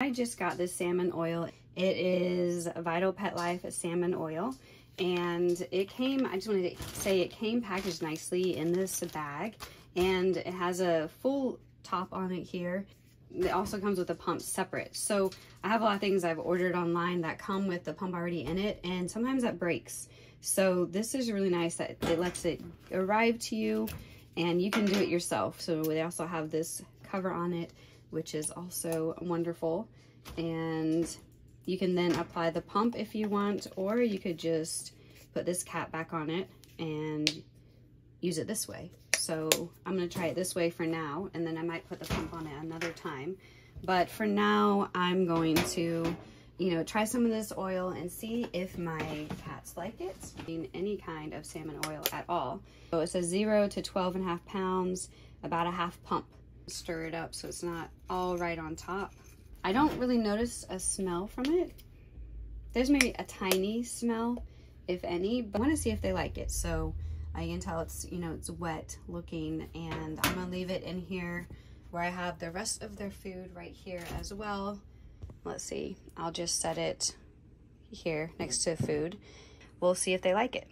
I just got this salmon oil. It is Vital Pet Life salmon oil. And it came, I just wanted to say it came packaged nicely in this bag. And it has a full top on it here. It also comes with a pump separate. So I have a lot of things I've ordered online that come with the pump already in it. And sometimes that breaks. So this is really nice that it lets it arrive to you and you can do it yourself. So they also have this cover on it, which is also wonderful. And you can then apply the pump if you want, or you could just put this cap back on it and use it this way. So I'm gonna try it this way for now, and then I might put the pump on it another time. But for now, I'm going to you know, try some of this oil and see if my cats like it. In any kind of salmon oil at all. So it says zero to 12 and a half pounds, about a half pump. Stir it up so it's not all right on top. I don't really notice a smell from it. There's maybe a tiny smell, if any, but I want to see if they like it. So I can tell it's, you know, it's wet looking and I'm gonna leave it in here where I have the rest of their food right here as well let's see, I'll just set it here next to food. We'll see if they like it.